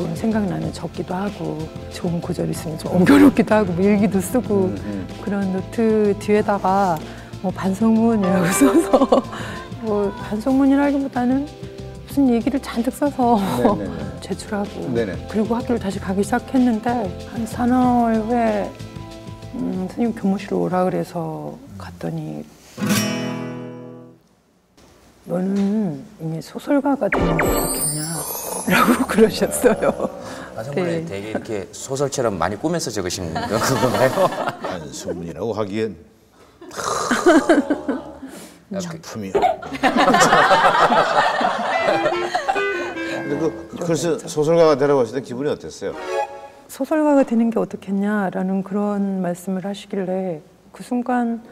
좋은 생각나면 적기도 하고 좋은 구절 있으면 좀 옮겨놓기도 하고 뭐 일기도 쓰고 그런 노트 뒤에다가 뭐 반성문이라고 써서 뭐 반성문이라기보다는 무슨 얘기를 잔뜩 써서 네네네. 제출하고 네네. 그리고 학교를 다시 가기 시작했는데 한 4나흘 후에 음, 선생님 교무실로 오라 그래서 갔더니 너는 이미 소설가가 되는 게 좋겠냐 라고 그러셨어요. 나성분이 네. 되게 이렇게 소설처럼 많이 꾸며서 적으신 그- 그건가요? 한수문이라고 하기엔 작품이야. 근데 그 글쎄 소설가가 되라고 하실 때 기분이 어땠어요? 소설가가 되는 게 어떻겠냐라는 그런 말씀을 하시길래 그 순간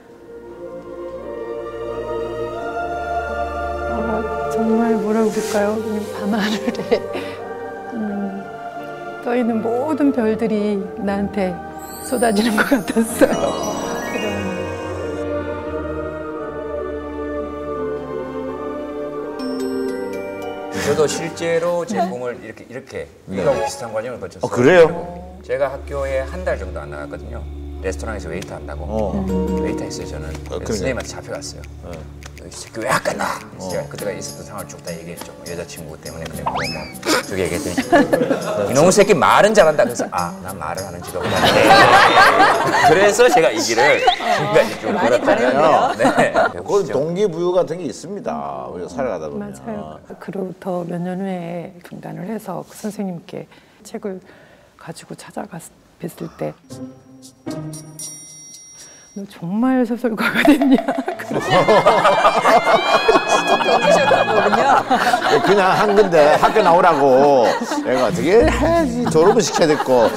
정말 뭐라고? 그냥 밤하늘에 음, 떠 있는 모든 별들이 나한테 쏟아지는 것 같았어요. 저도 실제로 제 꿈을 이렇게 이렇게 이거하고 비슷한 과정을 거쳤어요. 어, 그래요? 제가 학교에 한 달 정도 안 나갔거든요. 레스토랑에서 웨이터 한다고 어. 웨이터 했어요 저는. 그러니까. 선생님한테 잡혀갔어요. 이 새끼 왜 안 끝나? 그래서 제가 그때가 있었던 상황을 쭉 다 얘기했죠. 뭐 여자친구 때문에 그랬고 뭐쭉 얘기했더니 이놈의 새끼 말은 잘한다. 그래서 아 난 말을 하는 직업은 아닌데. 그래서 제가 이 길을 지금까지 좀 많이 걸었잖아요. 네. 그 동기부여 같은 게 있습니다. 우리가 살아가다 보면. 맞아요. 그로부터 몇 년 후에 중단을 해서 그 선생님께 책을 가지고 찾아갔 뵀을 때. 너 정말 소설가가 됐냐? 거군요. 그냥 한 건데 학교 나오라고 내가 어떻게 해야지. 졸업을 시켜야 됐고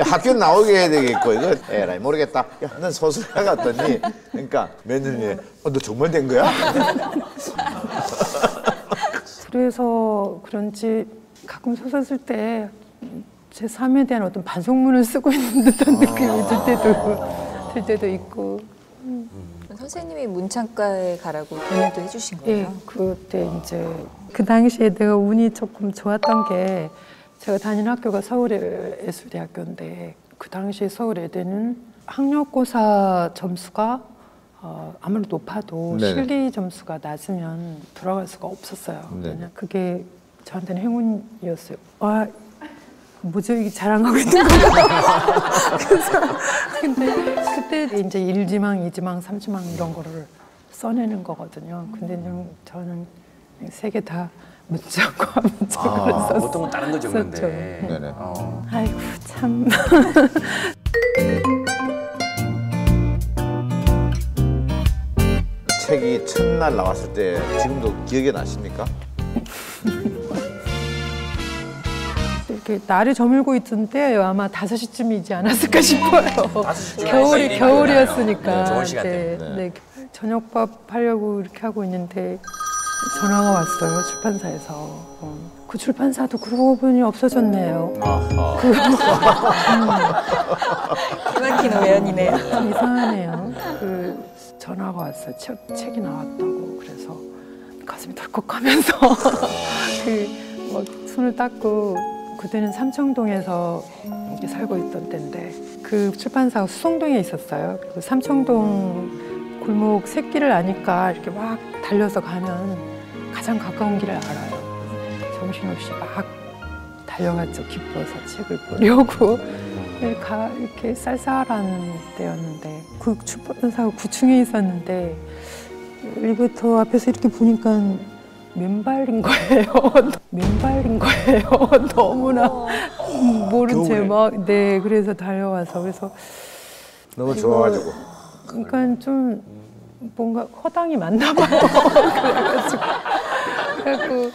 학교 나오게 해야 되겠고 이거 에라이 모르겠다. 야, 난 소설가 같더니 그러니까 후에 어, 너 정말 된 거야? 그래서 그런지 가끔 소설 쓸 때 제 삶에 대한 어떤 반성문을 쓰고 있는 듯한 느낌이 들 때도 들 때도 있고 선생님이 문창가에 가라고 권유도 해주신 예, 거예요? 그때 이제 그 당시에 내가 운이 조금 좋았던 게 제가 다니는 학교가 서울의 예술대학교인데 그 당시에 서울 예대는 학력고사 점수가 어, 아무리 높아도 네네. 실리 점수가 낮으면 들어갈 수가 없었어요. 네. 그냥 그게 저한테는 행운이었어요. 와, 뭐죠 이게 자랑하고 있는 거야. 그래서 근데 그때 이제 1지망, 2지망, 3지망 이런 거를 써내는 거거든요. 근데 그냥 저는 세 개 다 문자과 문자과를 아, 썼어요. 보통은 다른 거 적는데. 썼죠. 네네. 어. 아이고 참. 책이 첫날 나왔을 때 지금도 기억이 나십니까? 이렇게 날이 저물고 있던 때예요. 아마 5시쯤이지 않았을까 싶어요. 시쯤 겨울이. 겨울이었으니까. 네, 좋은. 네, 네. 네. 저녁밥 하려고 이렇게 하고 있는데 전화가 왔어요. 출판사에서. 어, 그 출판사도 그러고 보니 없어졌네요. 아하. 기막힌 우연이네요. 좀 이상하네요. 그 전화가 왔어요. 책, 책이 나왔다고. 그래서 가슴이 덜컥하면서 그뭐 손을 닦고 그때는 삼청동에서 살고 있던 때인데 그 출판사가 수성동에 있었어요. 그 삼청동 골목 새길을 아니까 이렇게 막 달려서 가면 가장 가까운 길을 알아요. 정신없이 막 달려갔죠. 기뻐서 책을 보려고. 네, 가 이렇게 쌀쌀한 때였는데 그 출판사가 9층에 있었는데 엘리베이터 앞에서 이렇게 보니까 맨발인 거예요. 맨발인 거예요. 너무나 모른 채 막 네 그래서 달려와서 그래서 너무 좋아가지고. 그러니까 좀 뭔가 허당이 맞나 봐요. 그래가지고 그래갖고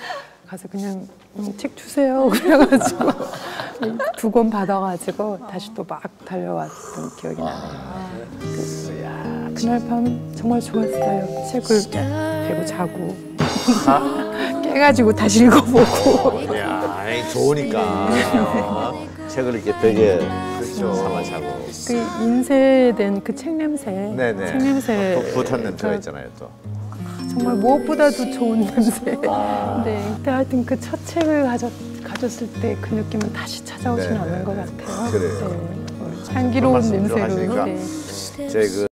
가서 그냥 음, 책 주세요. 그래가지고 두 권 받아가지고 다시 또 막 달려왔던 기억이 나네요. 그, 야, 그날 밤 정말 좋았어요. 책을 대고 자고 깨가지고 다시 읽어보고 야, 아이, 좋으니까 어, 책을 이렇게 벽에 삼아 자고. 그 인쇄된 그 책 냄새, 네네. 책 냄새 또 부탄 냄새가 있잖아요, 또. 정말 무엇보다도 좋은 냄새. 네, 그때 하여튼 그 첫 책을 가져, 가졌을 때 그 느낌은 다시 찾아오지는 네, 않는 네, 것 네. 같아요. 그래요. 네. 어, 향기로운 좀 냄새로. 네. 제그